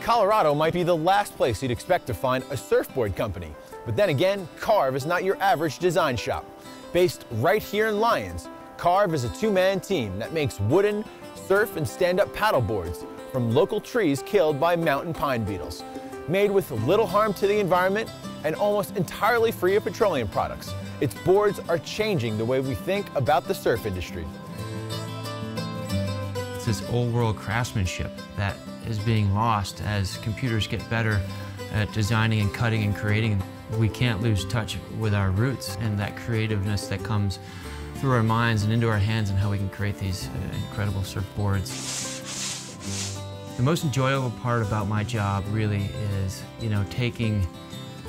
Colorado might be the last place you'd expect to find a surfboard company. But then again, Carve is not your average design shop. Based right here in Lyons, Carve is a two-man team that makes wooden, surf, and stand-up paddle boards from local trees killed by mountain pine beetles. Made with little harm to the environment and almost entirely free of petroleum products, its boards are changing the way we think about the surf industry. It's this old world craftsmanship that is being lost as computers get better at designing and cutting and creating. We can't lose touch with our roots and that creativeness that comes through our minds and into our hands and how we can create these uh, incredible surfboards. The most enjoyable part about my job really is, you know, taking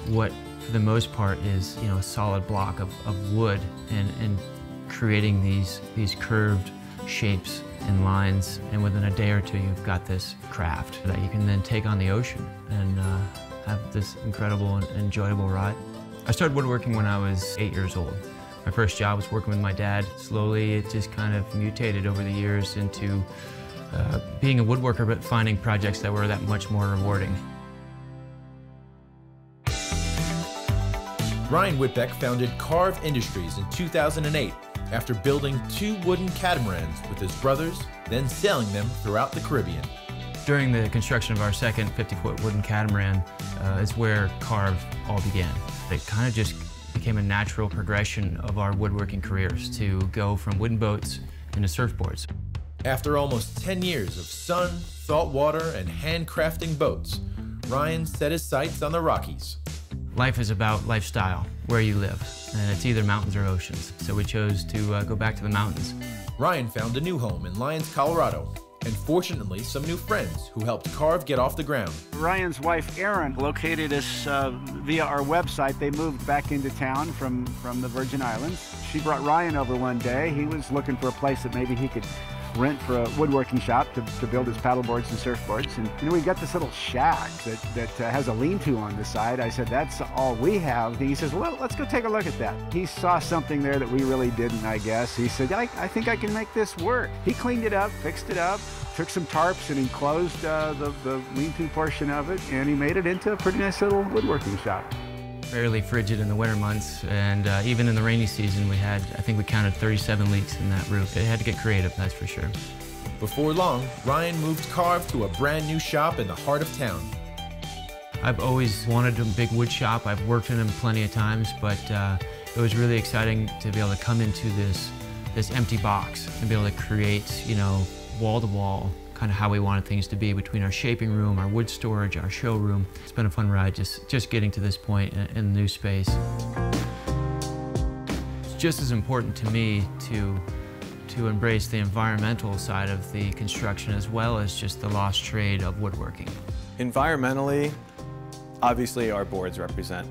what for the most part is, you know, a solid block of, of wood and, and creating these, these curved shapes and lines. And within a day or two, you've got this craft that you can then take on the ocean and uh, have this incredible and enjoyable ride. I started woodworking when I was eight years old. My first job was working with my dad. Slowly, it just kind of mutated over the years into uh, being a woodworker, but finding projects that were that much more rewarding. Ryan Whitbeck founded Carve Industries in 2008 after building two wooden catamarans with his brothers, then sailing them throughout the Caribbean. During the construction of our second 50-foot wooden catamaran uh, is where Carve all began. It kind of just became a natural progression of our woodworking careers to go from wooden boats into surfboards. After almost 10 years of sun, salt water, and handcrafting boats, Ryan set his sights on the Rockies. Life is about lifestyle, where you live, and it's either mountains or oceans. So we chose to uh, go back to the mountains. Ryan found a new home in Lyons, Colorado, and fortunately some new friends who helped Carve get off the ground. Ryan's wife Erin located us uh, via our website. They moved back into town from, from the Virgin Islands. She brought Ryan over one day. He was looking for a place that maybe he could rent for a woodworking shop to, to build his paddleboards and surfboards. And you know, we got this little shack that, that uh, has a lean-to on the side. I said, that's all we have. And he says, well, let's go take a look at that. He saw something there that we really didn't, I guess. He said, I, I think I can make this work. He cleaned it up, fixed it up, took some tarps and enclosed uh, the, the lean-to portion of it, and he made it into a pretty nice little woodworking shop fairly frigid in the winter months, and uh, even in the rainy season, we had, I think we counted 37 leaks in that roof. It had to get creative, that's for sure. Before long, Ryan moved Carve to a brand new shop in the heart of town. I've always wanted a big wood shop. I've worked in them plenty of times, but uh, it was really exciting to be able to come into this, this empty box and be able to create, you know, wall-to-wall -wall kind of how we wanted things to be between our shaping room, our wood storage, our showroom. It's been a fun ride just, just getting to this point in, in new space. It's just as important to me to, to embrace the environmental side of the construction as well as just the lost trade of woodworking. Environmentally, obviously our boards represent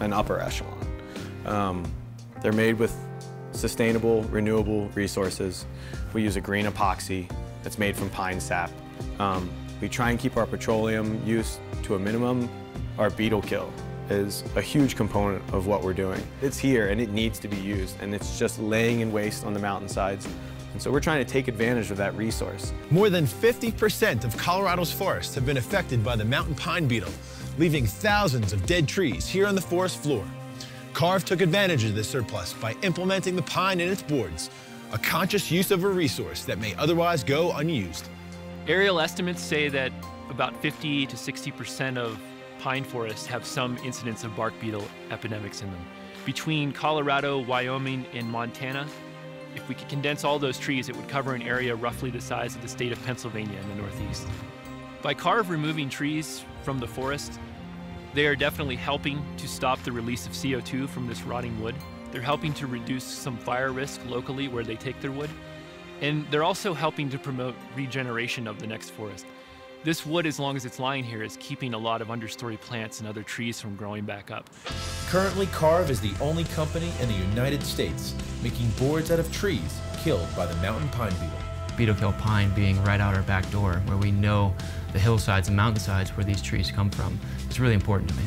an upper echelon. Um, they're made with sustainable, renewable resources. We use a green epoxy that's made from pine sap. Um, we try and keep our petroleum use to a minimum. Our beetle kill is a huge component of what we're doing. It's here and it needs to be used and it's just laying in waste on the mountainsides. And so we're trying to take advantage of that resource. More than 50% of Colorado's forests have been affected by the mountain pine beetle, leaving thousands of dead trees here on the forest floor. Carve took advantage of this surplus by implementing the pine in its boards, a conscious use of a resource that may otherwise go unused. Aerial estimates say that about 50 to 60% of pine forests have some incidence of bark beetle epidemics in them. Between Colorado, Wyoming, and Montana, if we could condense all those trees, it would cover an area roughly the size of the state of Pennsylvania in the Northeast. By Carve removing trees from the forest, they are definitely helping to stop the release of CO2 from this rotting wood. They're helping to reduce some fire risk locally where they take their wood. And they're also helping to promote regeneration of the next forest. This wood, as long as it's lying here, is keeping a lot of understory plants and other trees from growing back up. Currently, Carve is the only company in the United States making boards out of trees killed by the mountain pine beetle. Beetle kill pine being right out our back door, where we know the hillsides and mountainsides where these trees come from. It's really important to me.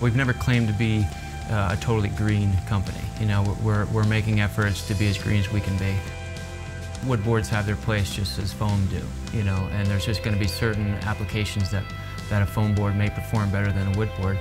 We've never claimed to be uh, a totally green company. You know, we're, we're making efforts to be as green as we can be. Wood boards have their place just as foam do, you know, and there's just going to be certain applications that, that a foam board may perform better than a wood board.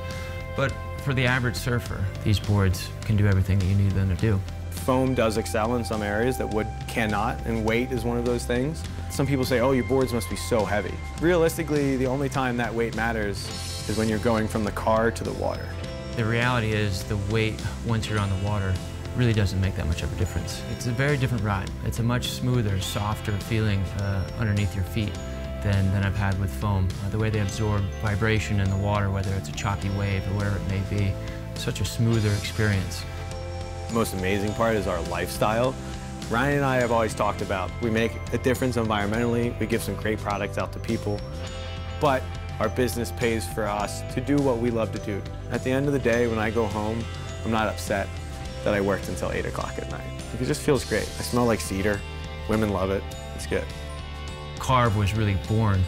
But for the average surfer, these boards can do everything that you need them to do. Foam does excel in some areas that wood cannot, and weight is one of those things. Some people say, oh, your boards must be so heavy. Realistically, the only time that weight matters is when you're going from the car to the water. The reality is the weight, once you're on the water, really doesn't make that much of a difference. It's a very different ride. It's a much smoother, softer feeling uh, underneath your feet than, than I've had with foam. Uh, the way they absorb vibration in the water, whether it's a choppy wave or whatever it may be, such a smoother experience. The most amazing part is our lifestyle. Ryan and I have always talked about we make a difference environmentally, we give some great products out to people, but our business pays for us to do what we love to do. At the end of the day, when I go home, I'm not upset that I worked until 8 o'clock at night. It just feels great. I smell like cedar. Women love it. It's good. Carve was really born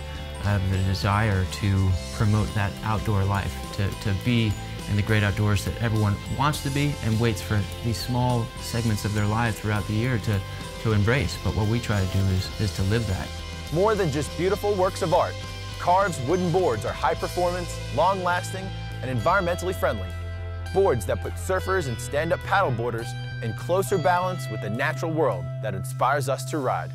out of the desire to promote that outdoor life, to, to be in the great outdoors that everyone wants to be and waits for these small segments of their life throughout the year to, to embrace. But what we try to do is, is to live that. More than just beautiful works of art, Carve's wooden boards are high performance, long lasting, and environmentally friendly. Boards that put surfers and stand up paddleboarders in closer balance with the natural world that inspires us to ride.